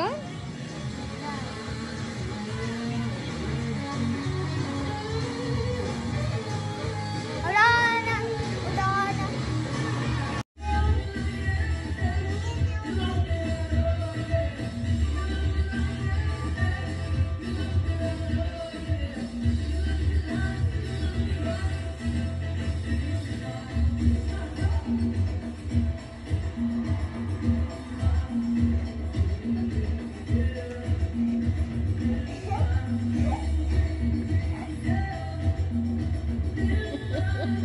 You